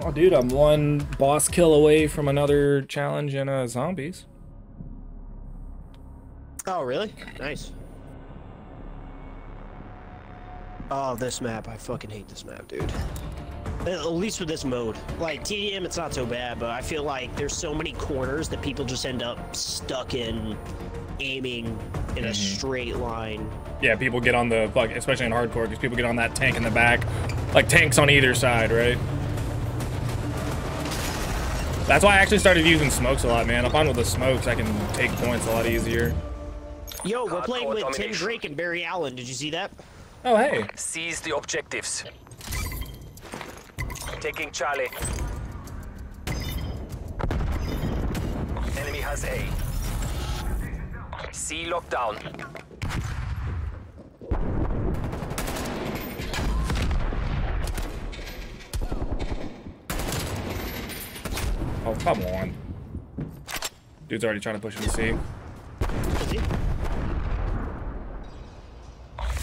Oh, dude, I'm one boss kill away from another challenge in uh, zombies. Oh, really? Nice. Oh, this map. I fucking hate this map, dude. At least with this mode. Like, TDM, it's not so bad, but I feel like there's so many corners that people just end up stuck in aiming in a Mhm. straight line. Yeah, people get on the especially in hardcore, because people get on that tank in the back, like tanks on either side, right? That's why I actually started using smokes a lot, man. I find with the smokes, I can take points a lot easier. Yo, we're Hardcore playing with Tim. Drake and Barry Allen. Did you see that? Oh, hey. Seize the objectives. Taking Charlie. Enemy has A. C lockdown. Oh, come on. Dude's already trying to push him to C. Is he?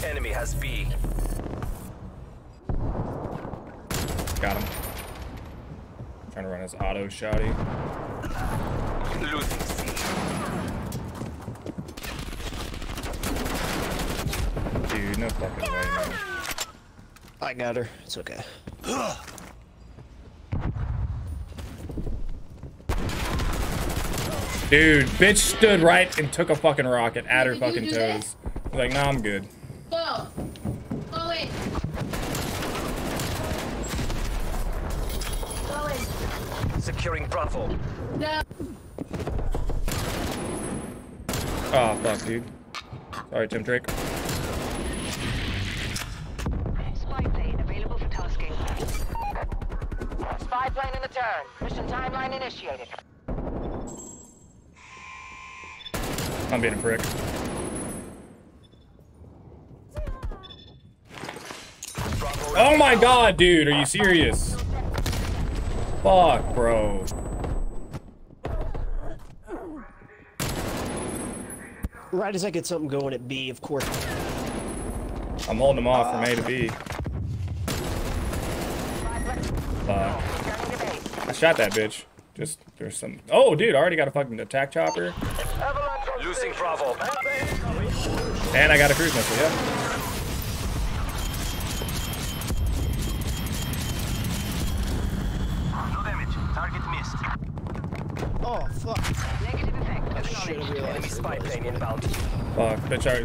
Enemy has B. Got him. Trying to run his auto shotty. Losing C. Dude, no fucking way, man. I got her. It's okay. Dude, bitch stood right and took a fucking rocket at her Did you fucking toes. He's like, nah, I'm good. Go. Go in. Go in. Securing Bravo. No. Oh, fuck, dude. Sorry, Tim Drake. Spy plane available for tasking. Spy plane in the turn. Mission timeline initiated. I'm being a prick. Oh my god, dude, are you serious? Fuck, bro. Right as I get something going at B, of course. I'm holding him off from A to B. Fuck. Returning to base. I shot that bitch. Just, there's some. Oh, dude, I already got a fucking attack chopper. Losing Bravo. And I got a cruise missile, yeah. No damage. Target missed. Oh, fuck. Negative effect. Should have Acknowledged. Enemy realized. spy plane inbound. Fuck, bitch, I,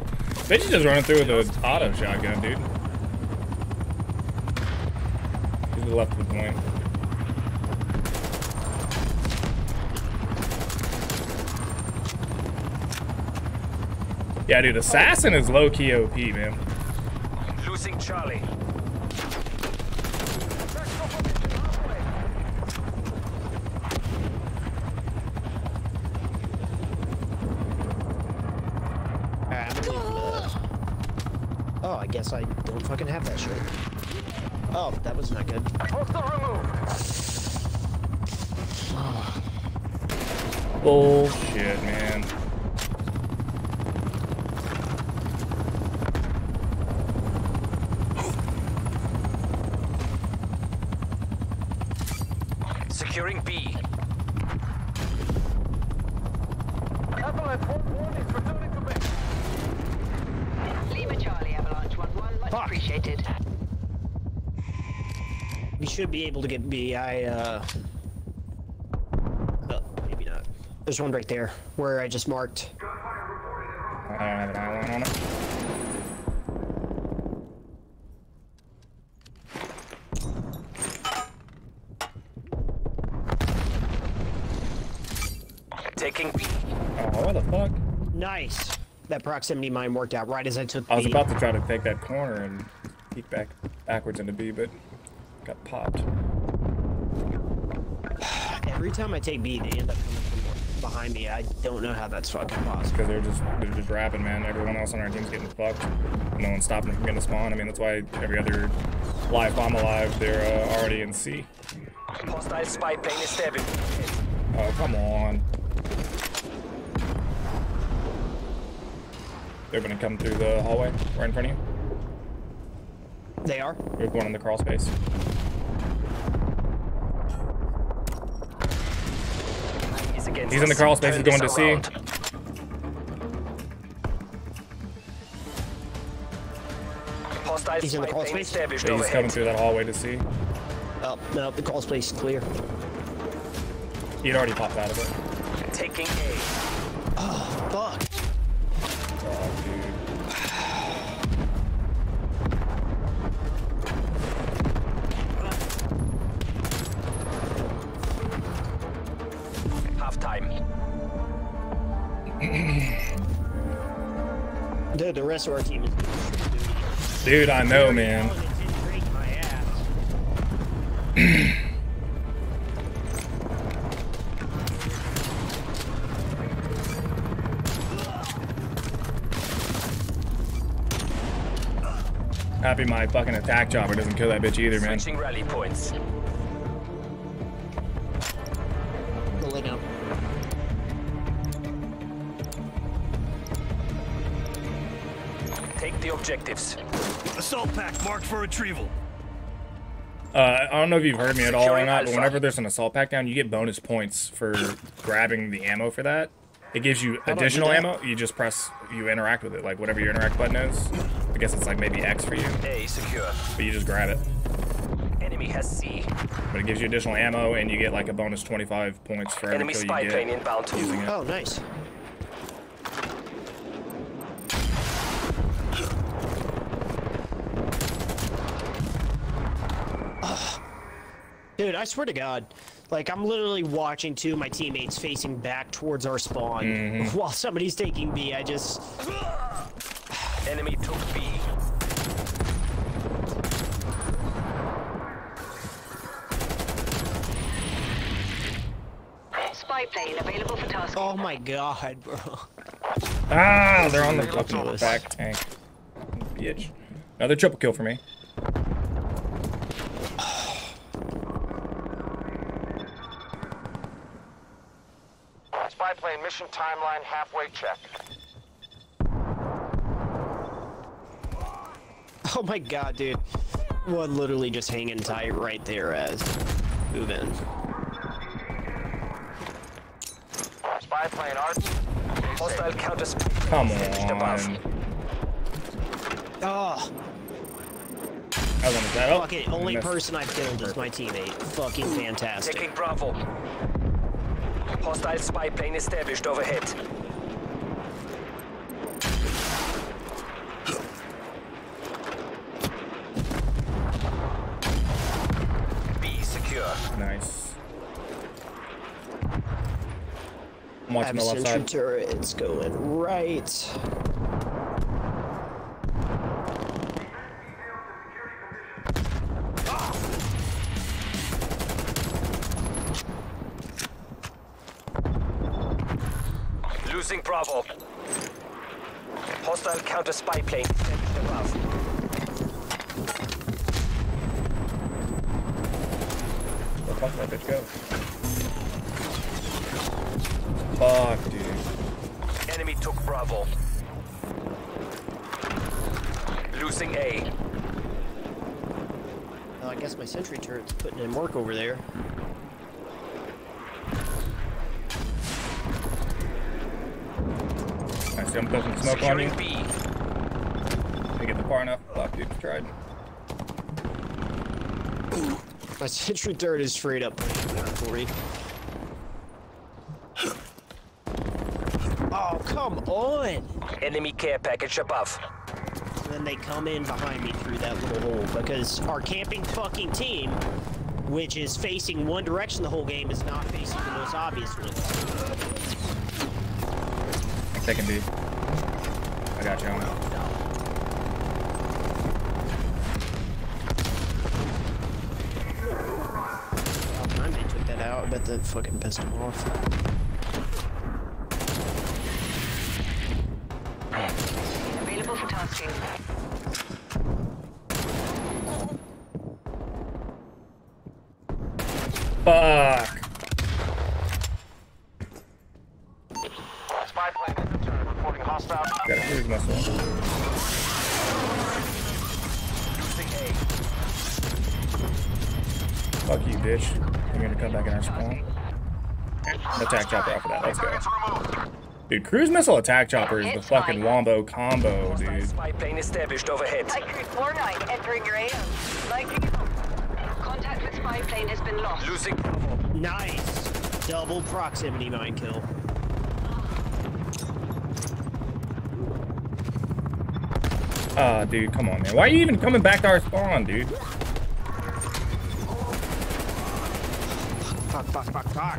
bitch is just running through with an auto shotgun, dude. To the left of the point. Yeah, dude, Assassin is low-key OP, man. Losing Charlie. Alright, I'm gonna leave, Oh, I guess I don't fucking have that shit. Oh, that was not good. Hostile removed. Bullshit, man. Securing B. Lima Charlie Avalanche 1-1. Much Fuck. Appreciated. We should be able to get B. I, uh... Oh, maybe not. There's one right there, where I just marked. I don't have an eye on it. Taking B. Oh, what the fuck? Nice! That proximity mine worked out right as I took I was B. about to try to take that corner and peek back backwards into B, but got popped. Every time I take B, they end up coming from behind me. I don't know how that's fucking possible. Because they're just they're just rapping, man. Everyone else on our team's getting fucked. No one's stopping them from getting a spawn. I mean, that's why every other live bomb alive, they're uh, already in C. Hostile spy plane is stabbing. Oh, come on. They're gonna come through the hallway right in front of you. They are. There's one in the crawl space. He's, He's in the crawl space. He's going to C. He's in the crawl space. Yeah, he's coming through that hallway to C. Oh, no, the crawl space is clear. He'd already popped out of it. Taking A. the rest of our team is Dude, I know, man. Happy my fucking attack chopper doesn't kill that bitch either, man. Switching rally points. Objectives. Assault pack marked for retrieval. Uh, I don't know if you've heard me at all or not, but whenever there's an assault pack down, you get bonus points for grabbing the ammo for that. It gives you do I do additional ammo. You just press, you interact with it, like whatever your interact button is. I guess it's like maybe X for you, A secure. but you just grab it. Enemy has C. But it gives you additional ammo, and you get like a bonus 25 points for every Enemy kill you plane get inbound. using it. Oh, nice. Dude, I swear to God, like I'm literally watching two of my teammates facing back towards our spawn while somebody's taking B. I just, Enemy took B. Spy plane available for tasking. oh my God, bro. Ah, they're on the fucking Ridiculous. back tank. Bitch. Another triple kill for me. Mission timeline halfway check. Oh my God, dude. One literally just hanging tight right there as move in. Spy plane art. Hostile counter spy Come finished above. on. Oh, I was on that. Oh, fucking only person I've killed is my teammate. Fucking fantastic. Taking Bravo. Hostile spy plane established overhead. B secure. Nice. I'm watching have the left sentry side. turret. It's going right. Losing Bravo. Hostile counter spy plane established above. Where the fuck did that bitch go? Fuck, dude. Enemy took Bravo. Losing A. Oh, I guess my sentry turret's putting in work over there. I'm putting some smoke on you. B. Did I get the far enough? Fuck, dude. Tried. My sentry turret is straight up for you. Oh, come on! Enemy care package above. And then they come in behind me through that little hole because our camping fucking team, which is facing one direction the whole game, is not facing the most obvious one. I'm taking B. I got you on that. About took that out. I bet that fucking pissed him off. Available for tasking. Fuck. Our spawn. attack chopper off of that. Let's go. Dude, cruise missile attack chopper is the fucking wombo combo, dude. Spy plane established overhead. Light Creek 4-9 entering your AO. Light Creek. Contact with spy plane has been lost. Losing Bravo. Nice. Double proximity mine kill. Ah, dude, come on, man. Why are you even coming back to our spawn, dude? Fuck, fuck, fuck, fuck.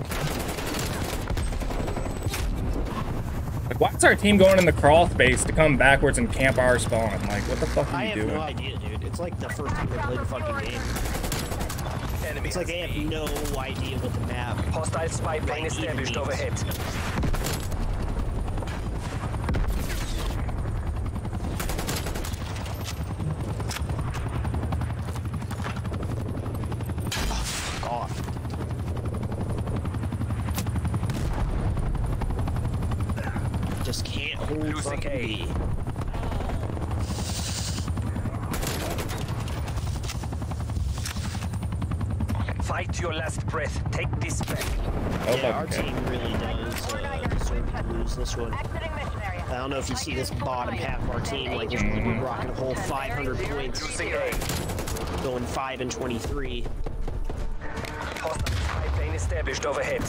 Like, why is our team going in the crawl space to come backwards and camp our spawn? Like, what the fuck are I you have doing? no idea, dude. It's like the first time I played the fucking game. Enemy It's like they have no idea what the map. Hostile spy plane Like, even established overhead. off. Just can't hold Losing fucking A. B. Fight to your last breath. Take this back. Oh, Yeah, our fucking team really does uh, deserve to lose this one. Exiting mission area. I don't know if you see this bottom half of our team, like just we're rocking a whole 500 points, going 5 and 23. Hostile established overhead.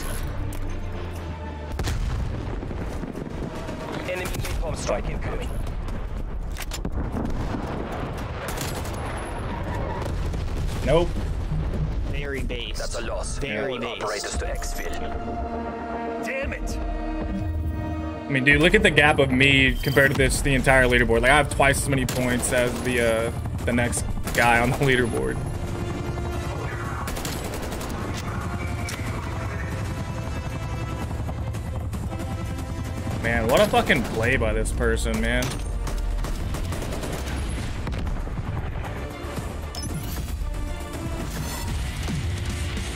Enemy napalm strike incoming. Nope. Very base. That's a loss. Very All base. operators to exfil. Damn it! I mean, dude, look at the gap of me compared to this, the entire leaderboard. Like, I have twice as many points as the, uh, the next guy on the leaderboard. Man, what a fucking play by this person, man.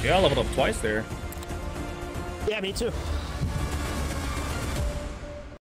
Yeah, I leveled up twice there. Yeah, me too.